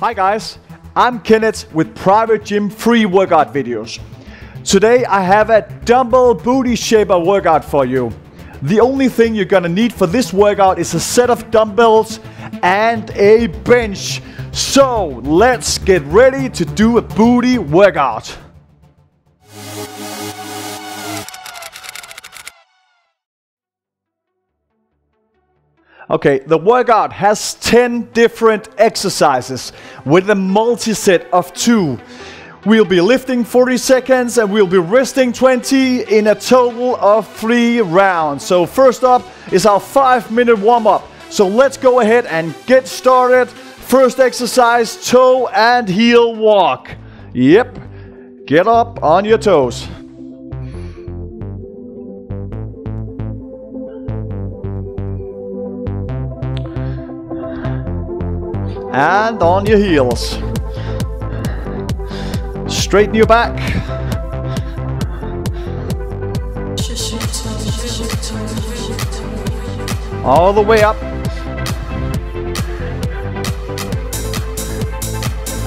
Hi guys, I'm Kennet with Private Gym free workout videos. Today I have a dumbbell booty shaper workout for you. The only thing you're gonna need for this workout is a set of dumbbells and a bench. So let's get ready to do a booty workout. Okay, the workout has 10 different exercises with a multi-set of two. We'll be lifting 40 seconds and we'll be resting 20 in a total of three rounds. So first up is our five minute warm up. So let's go ahead and get started. First exercise, toe and heel walk. Yep, get up on your toes. And on your heels. Straighten your back. All the way up.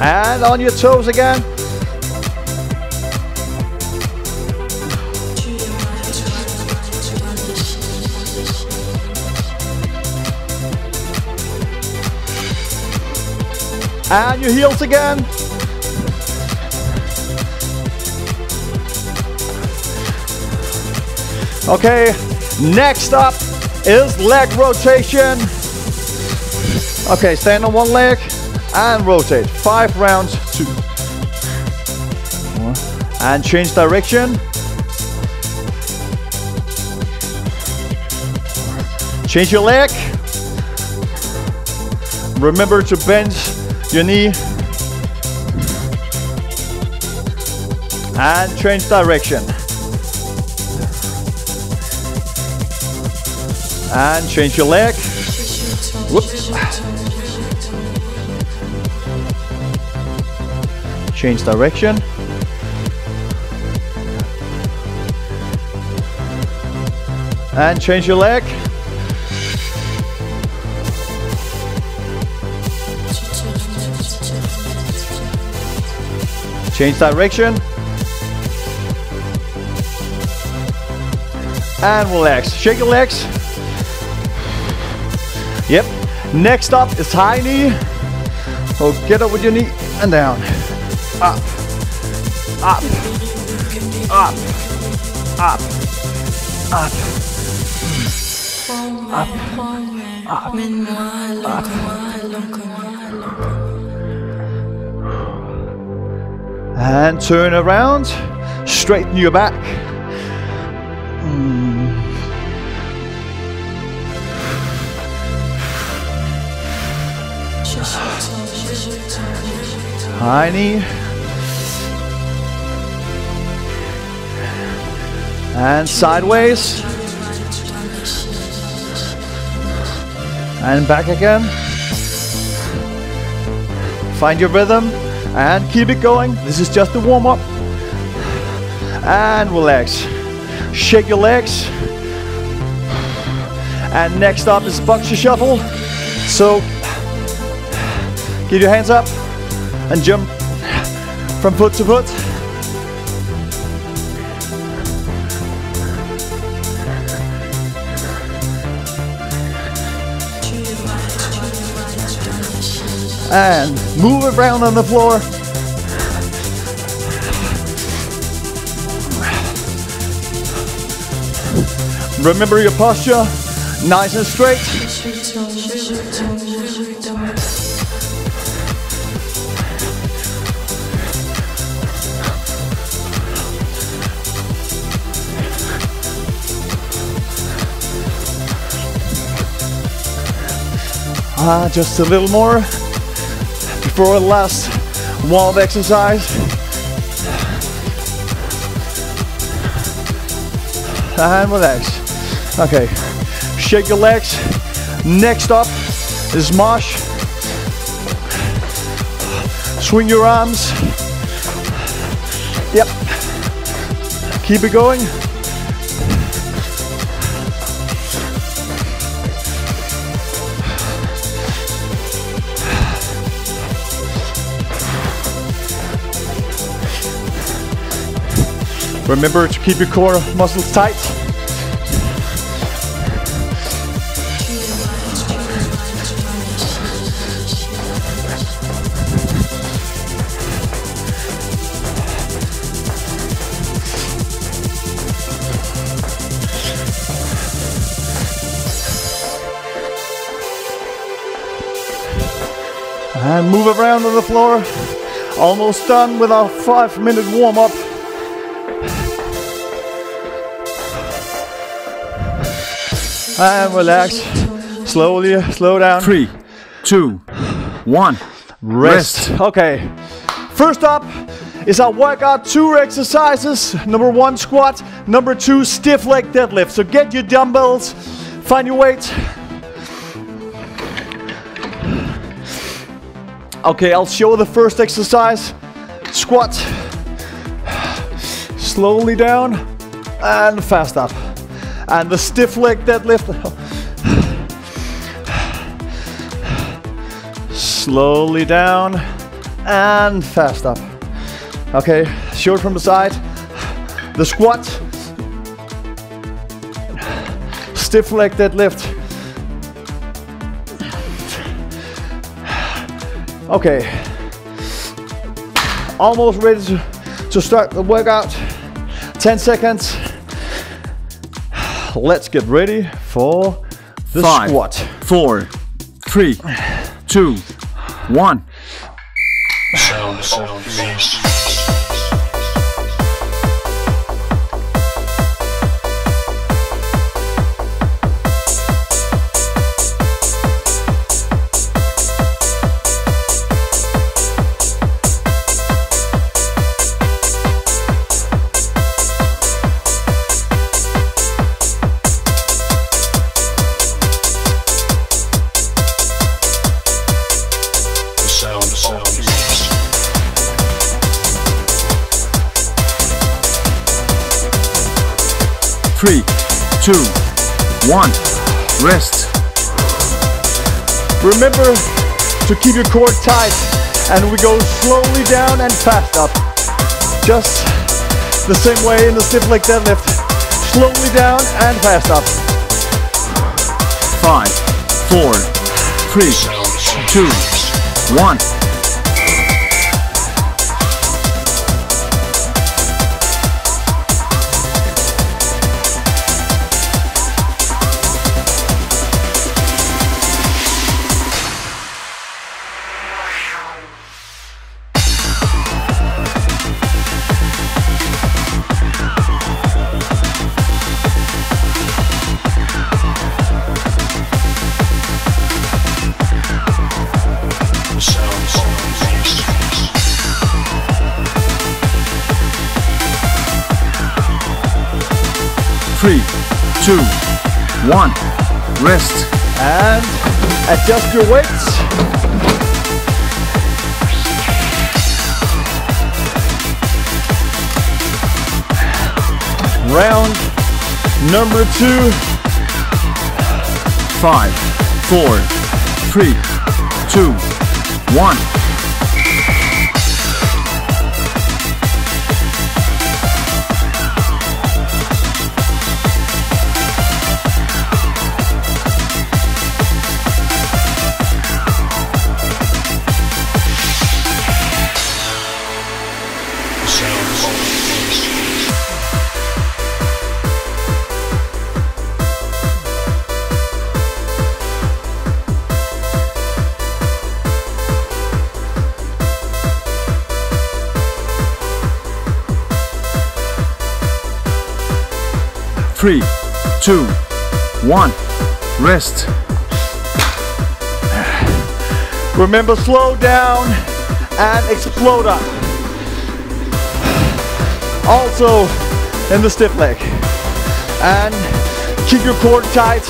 And on your toes again. And your heels again. Okay, next up is leg rotation. Okay, stand on one leg and rotate. Five rounds, two. And change direction. Change your leg. Remember to bend your knee and change direction. And change your leg. Whoop. change direction. And change your leg Change direction. And relax. Shake your legs. Yep. Next up is high knee. Oh, get up with your knee and down. Up. Up. Up. Up. Up. Up. Up. And turn around, straighten your back. High knee. And sideways. And back again. Find your rhythm and keep it going. This is just a warm up. And relax. Shake your legs. And next up is boxer shuffle. So get your hands up and jump from foot to foot. And move it around on the floor. Remember your posture, nice and straight. Ah, just a little more for the last warm exercise. And relax. Okay, shake your legs. Next up is march. Swing your arms. Yep. Keep it going. Remember to keep your core muscles tight. And move around on the floor. Almost done with our five minute warm up. And relax. Slowly, slow down. Three, two, one. Rest. Rest. Okay. First up is our workout two exercises. Number one, squat. Number two, stiff leg deadlift. So get your dumbbells, find your weight. Okay, I'll show the first exercise. Squat. Slowly down and fast up. And the stiff leg deadlift. Slowly down and fast up. Okay, short from the side. The squat. Stiff leg deadlift. Okay. Almost ready to, to start the workout. 10 seconds. Let's get ready for the Five, squat. four, three, two, one. Sound of two, one. Rest. Remember to keep your core tight and we go slowly down and fast up. Just the same way in the stiff leg deadlift. Slowly down and fast up. Five, four, three, two, one. Rest. And adjust your weights. Round number two. Five, four, three, two, one. Three, two, one. Rest. Remember, slow down and explode up. Also in the stiff leg. And keep your core tight.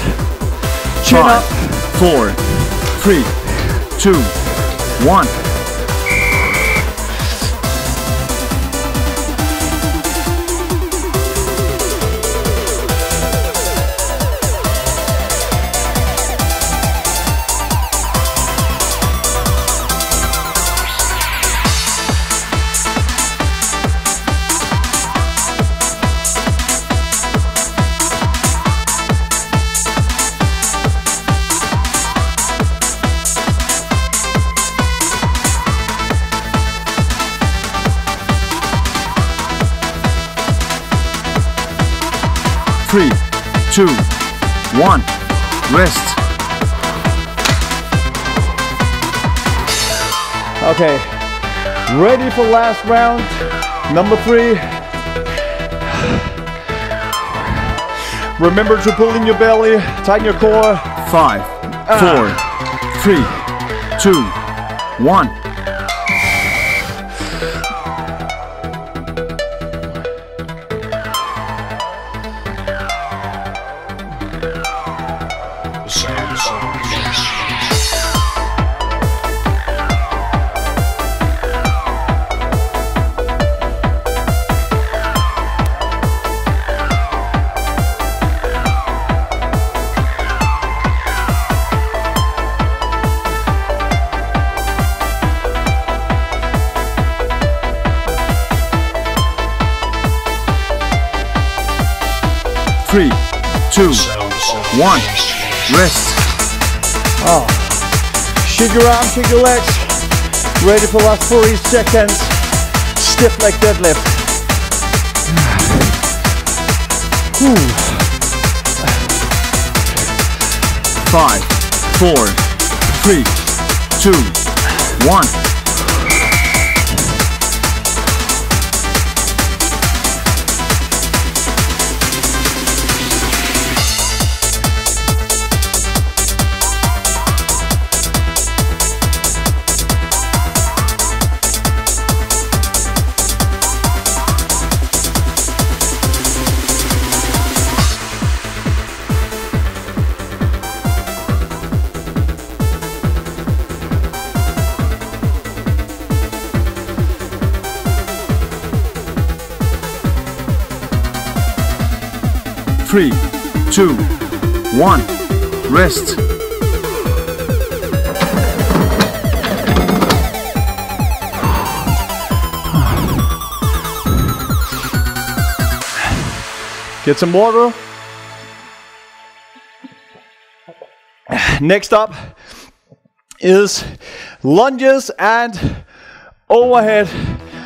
Chin Five, up. four, three, two, one. Three, two, one. Rest. Okay, ready for last round. Number three. Remember to pull in your belly, tighten your core. Five, four, ah. three, two, one. Your arms, shake your legs. Ready for last 40 seconds. Stiff like deadlift. Five, four, three, two, one. Three, two, one. Rest. Get some water. Next up is lunges and overhead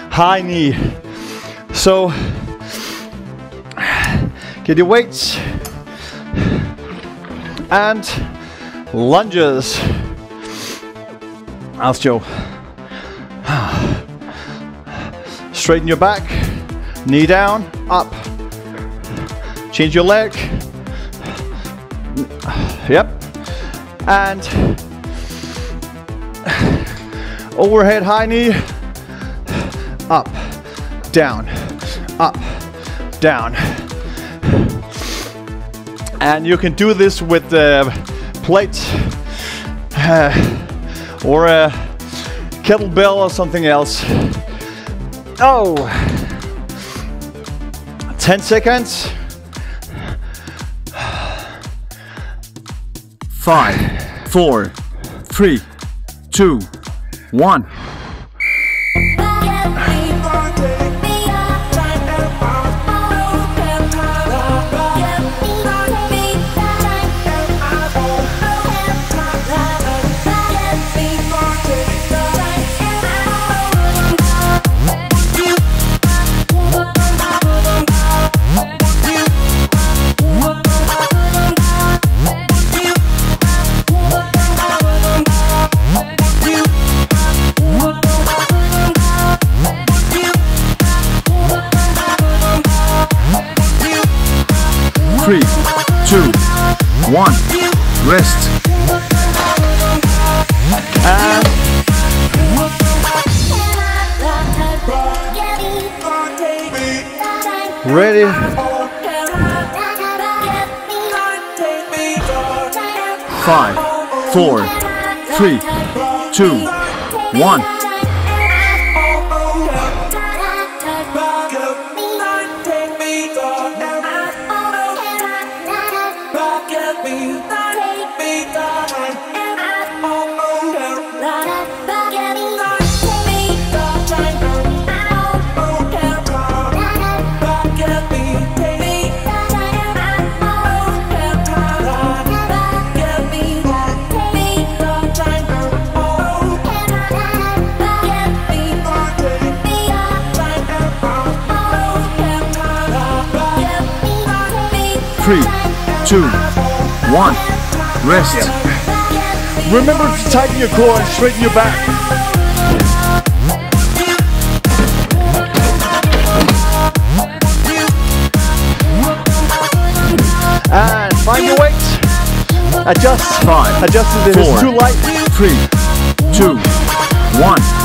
high knee. So get your weights and lunges. I'll show. Straighten your back, knee down, up. Change your leg. Yep. And overhead high knee. Up, down, up, down. And you can do this with the plate uh, or a kettlebell or something else. Oh, 10 seconds. Five, four, three, two, one. Rest. And ready. Five, four, three, two, one. Two, one. Rest. Remember to tighten your core and straighten your back. And find your weight. Adjust. Five, Adjust if it is four, too light. Three, two, one.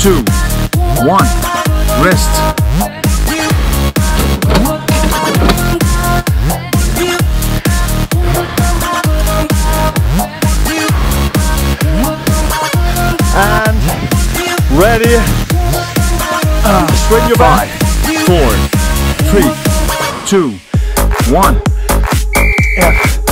Two, one. Rest. And ready. Ah, straighten your back. Five, four, three, two, one. Can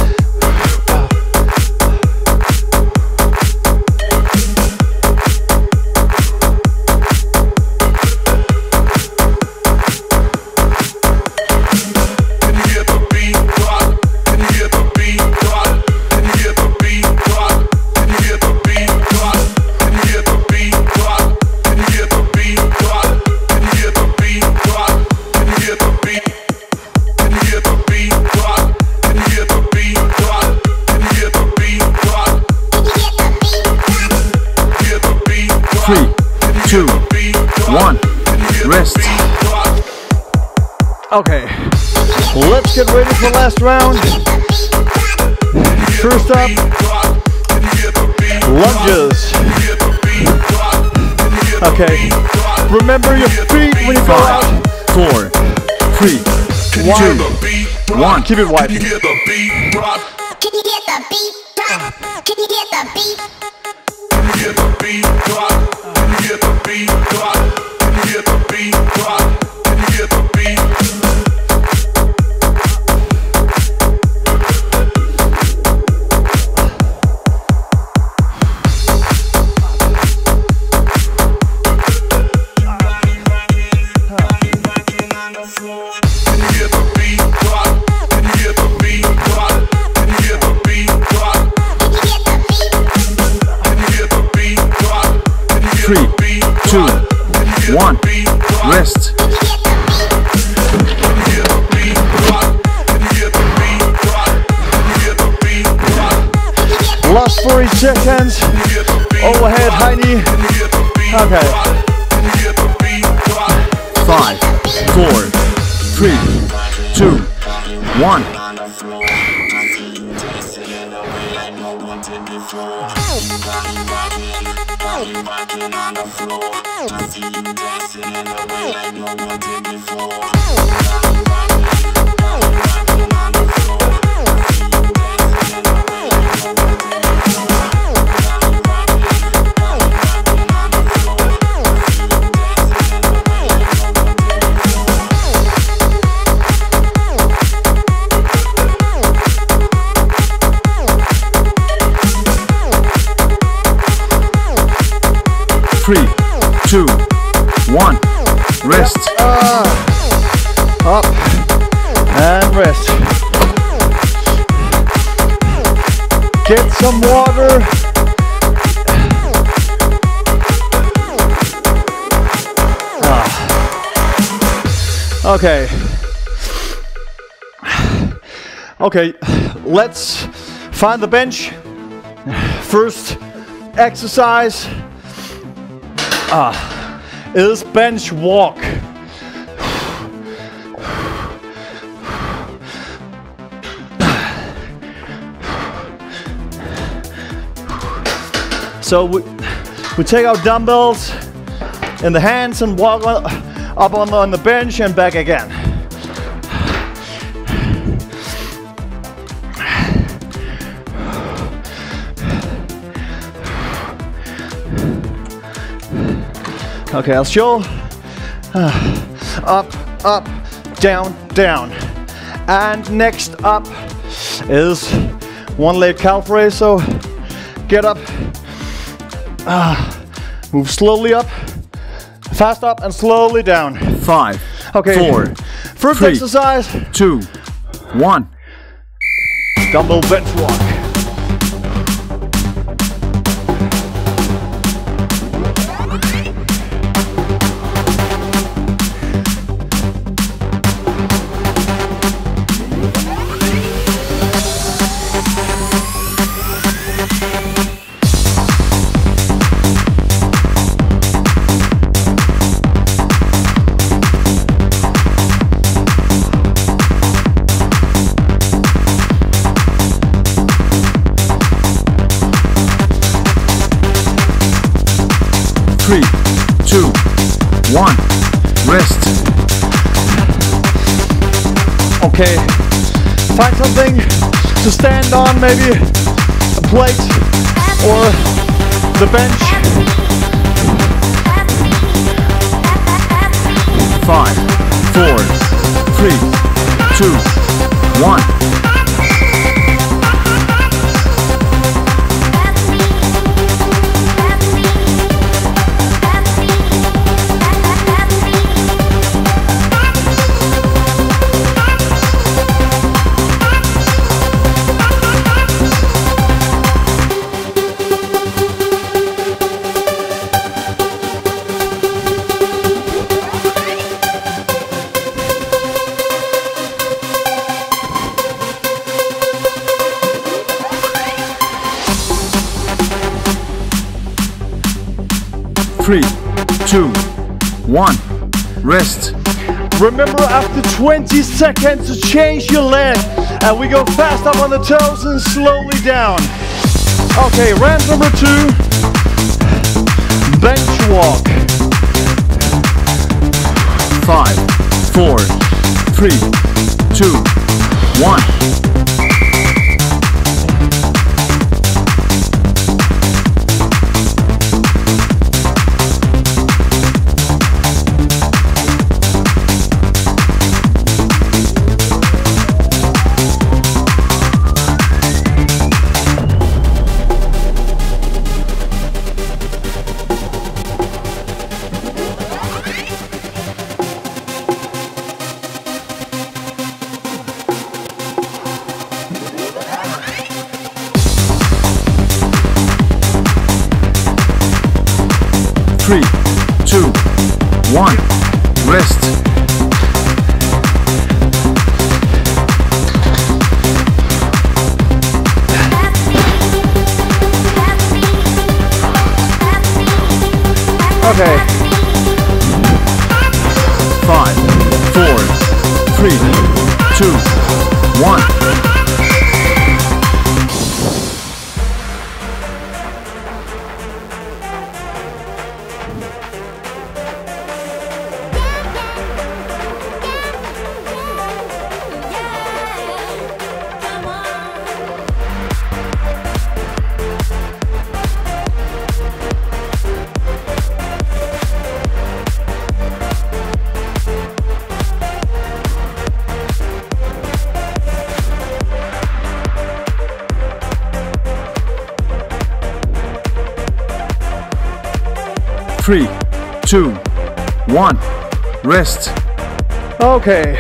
Okay. Let's get ready for the last round. First up, lunges. Okay. Remember your feet when you go out. four, three, two, one. Keep it wide. Can you hear the beat drop? Can you get the beat drop? Can you get the beat? Two, one. Rest. Up. And rest. Get some water. Ah. Okay. Okay, let's find the bench. First exercise Ah, is bench walk. So we, we take our dumbbells in the hands and walk up on, on the bench and back again. Okay, I'll show. Uh, up, up, down, down. And next up is one leg calf raise. So get up, uh, move slowly up, fast up, and slowly down. Five. Okay. Four. First three. exercise Two. One. dumbbell bench walk. To stand on, maybe a plate or the bench. Five. Four. Three. Two. One. Remember after 20 seconds to change your leg. And we go fast up on the toes and slowly down. Okay, round number two. Bench walk. Five. Four. Three. Two. One. Rest. okay.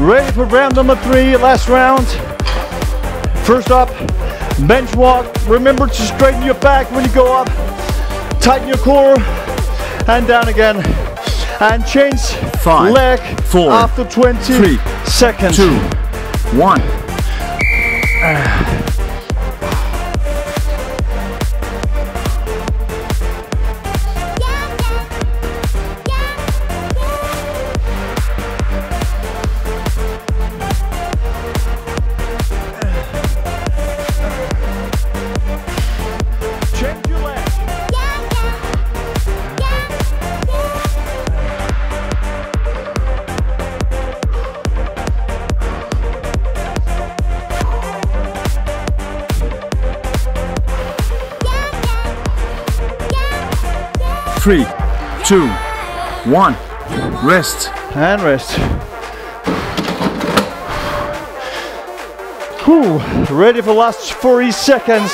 Ready for round number three, last round. First up, bench walk. Remember to straighten your back when you go up. Tighten your core and down again. And change Five, leg four, after 20 three, seconds. Two. One. Ah. Rest. and rest. Whew, ready for last 40 seconds.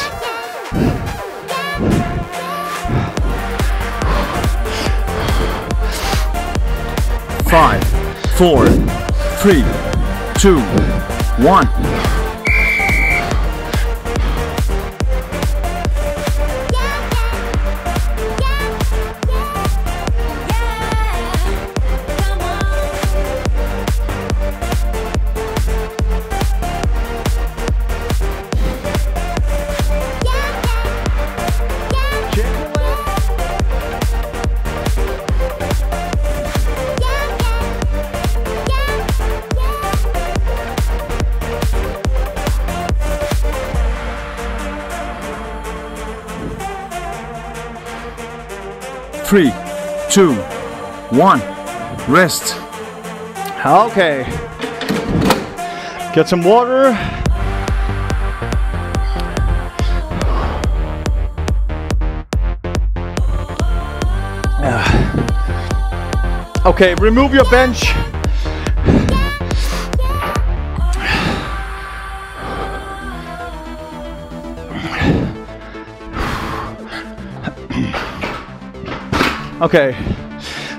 Five, four, three, two, one. Three, two, one. Rest. Okay. Get some water. Ah. Okay, remove your bench. Okay.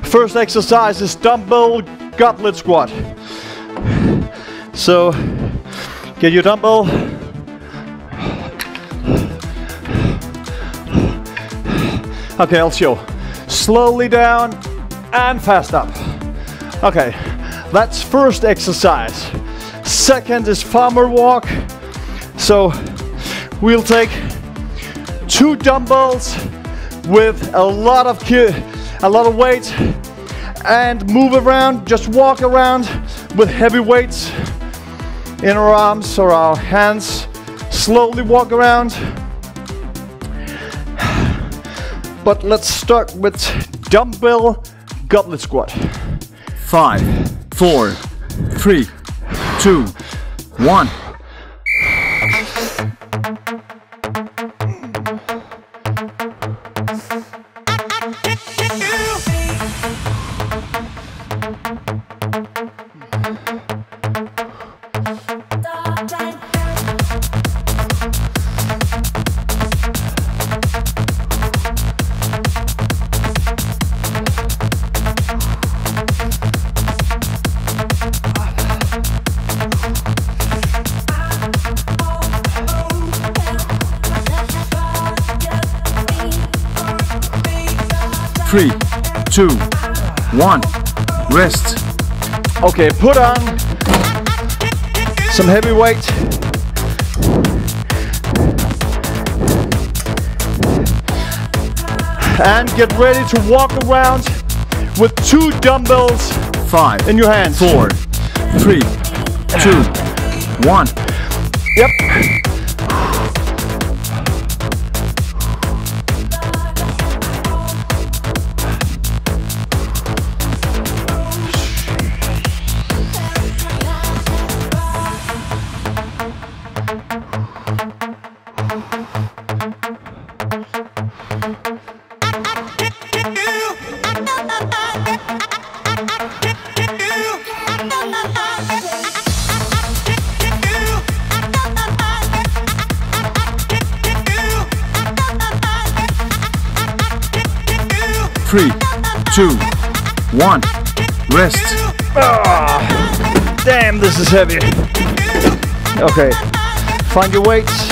First exercise is dumbbell goblet squat. So, get your dumbbell. Okay, I'll show. Slowly down and fast up. Okay, that's first exercise. Second is farmer walk. So, we'll take two dumbbells with a lot of a lot of weight and move around, just walk around with heavy weights in our arms or our hands. Slowly walk around. But let's start with dumbbell goblet squat. Five, four, three, two, one. Three, two, one. Rest. Okay, put on some heavy weight. And get ready to walk around with two dumbbells Five, in your hands. four, three, two, one. Rest. Damn, this is heavy. Okay, find your weights.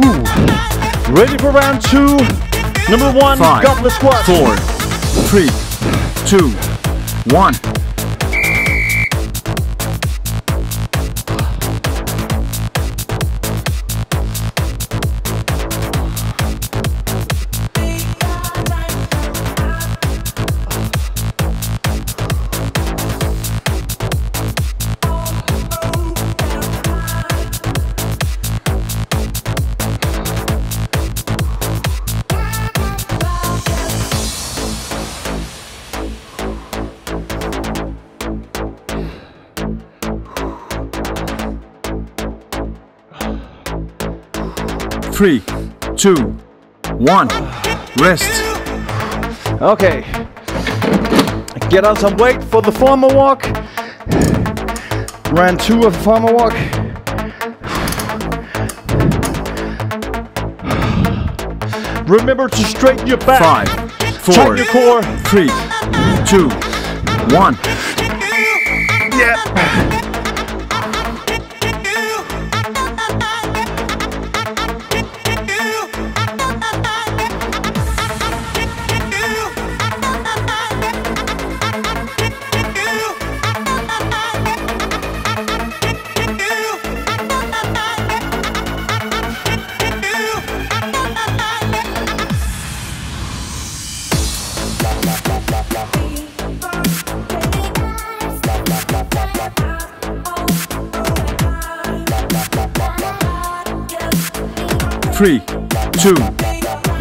Whew. Ready for round two. Number one, Five, goblet squat. four, three, two, one. Two, one. Rest. Okay. Get on some weight for the farmer walk. Ran two of the farmer walk. Remember to straighten your back. Five, four, Tighten your core. three, two, one.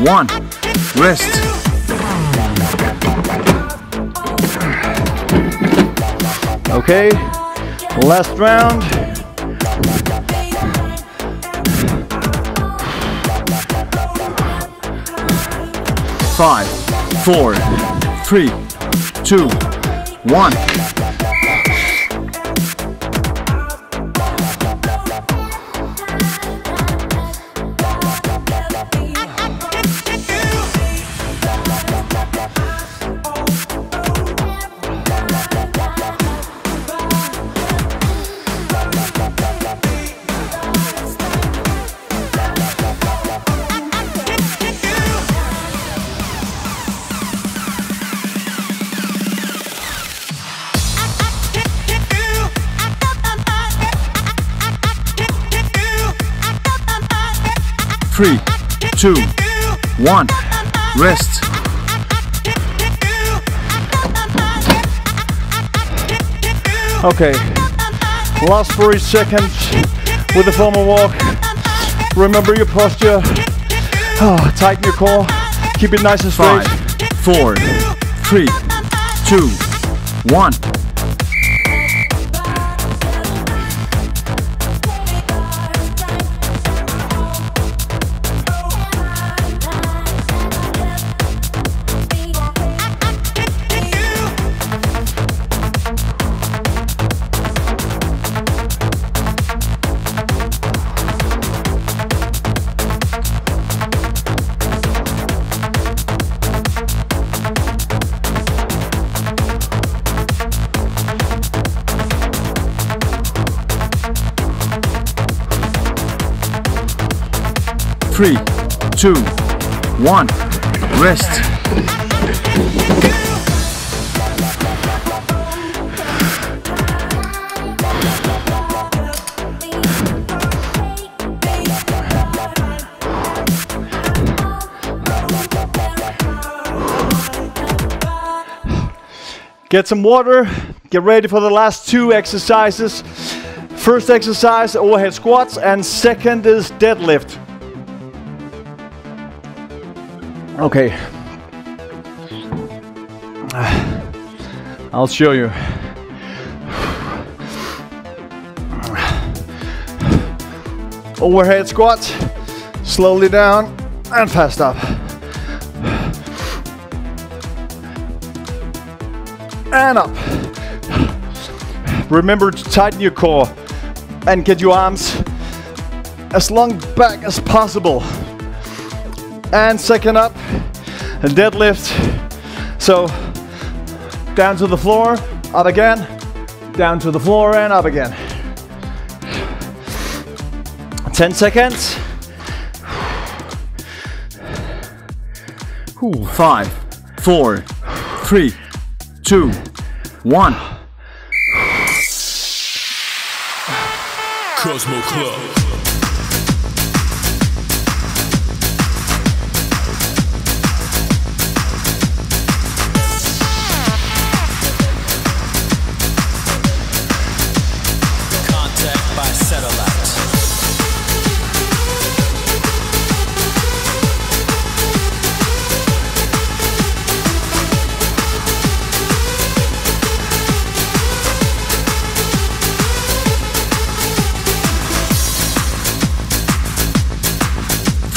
One. Rest. Okay. Last round. Five, four, three, two, one. Two, one. Rest. Okay. Last 40 seconds with the farmer walk. Remember your posture. Ah, tighten your core. Keep it nice and straight. Five, four, three, two, one. Three, two, one. Rest. Get some water. Get ready for the last two exercises. First exercise, overhead squats, and second is deadlift. Okay. I'll show you. Overhead squats, slowly down and fast up. And up. Remember to tighten your core and get your arms as long back as possible. And second up, a deadlift. So down to the floor, up again, down to the floor and up again. 10 seconds. Five, four, three, two, one. Cosmo Club.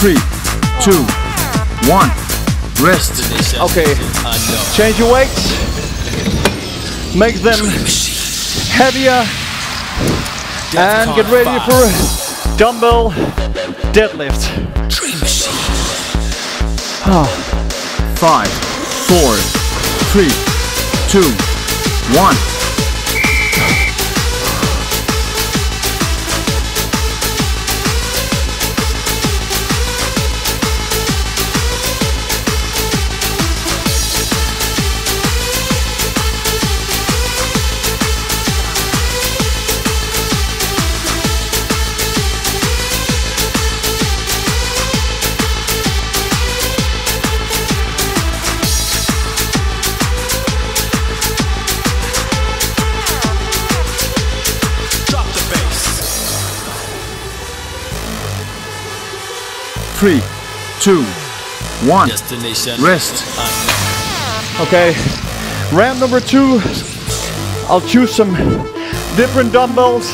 Three, two, one. Rest. Okay. Change your weights. Make them heavier. And get ready for dumbbell deadlift. Ah. Five, four, three, two, one. Two, one. Destination Rest. Ah. Okay. Round number two. I'll choose some different dumbbells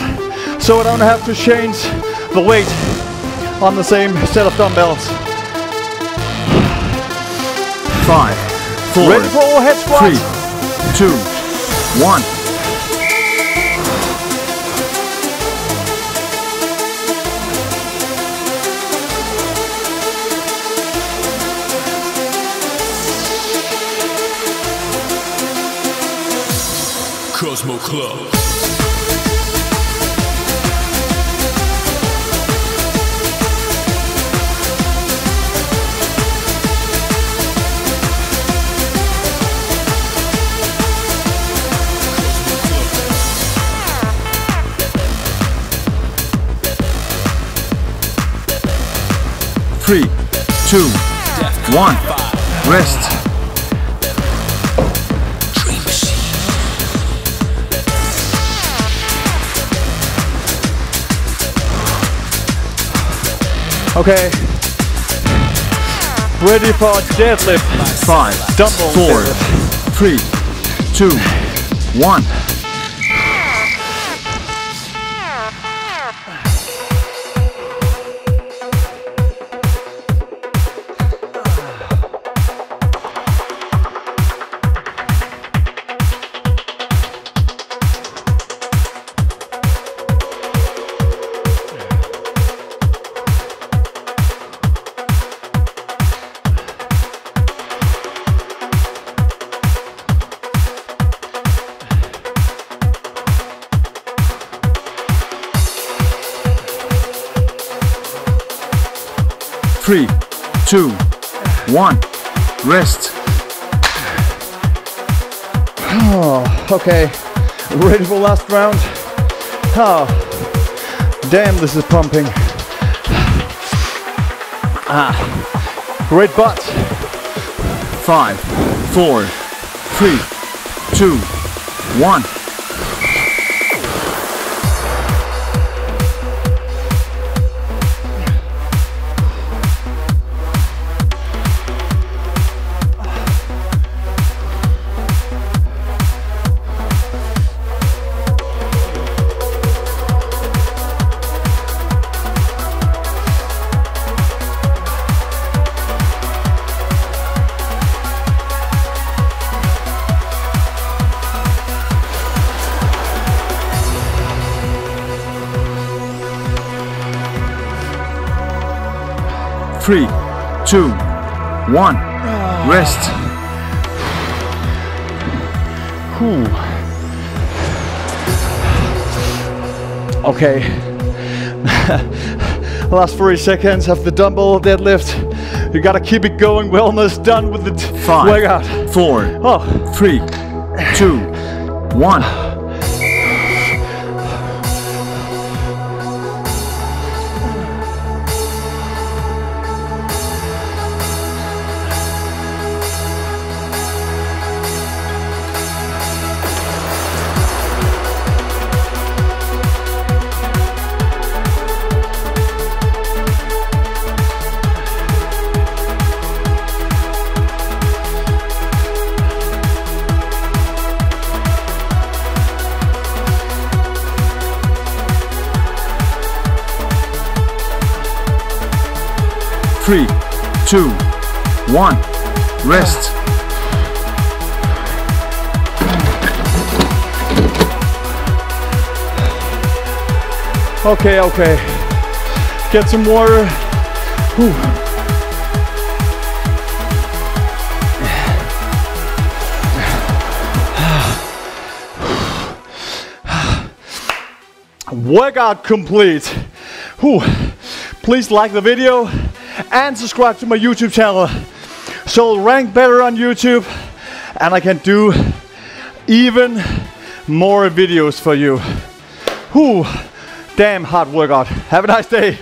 so I don't have to change the weight on the same set of dumbbells. Five, four, Ready for overhead squats? three, two, one. Three, two, one. Rest. Okay. Ready for deadlift. Five, Dumbbell four, deadlift. three, two, one. Two, one. Rest. Oh, Okay. Ready for last round? Oh. Damn, this is pumping. Ah. Great butt. Five, four, three, two, one. Two, one. Rest. Whew. Okay. Last 40 seconds of the dumbbell deadlift. You gotta keep it going. We're almost done with the Five, workout. four, Oh, three, two, one. Two, one. Rest. Okay, okay. Get some water. Whew. Workout complete. Whew. Please like the video and subscribe to my YouTube channel so I'll rank better on YouTube and I can do even more videos for you. Whew. Damn hard workout. Have a nice day.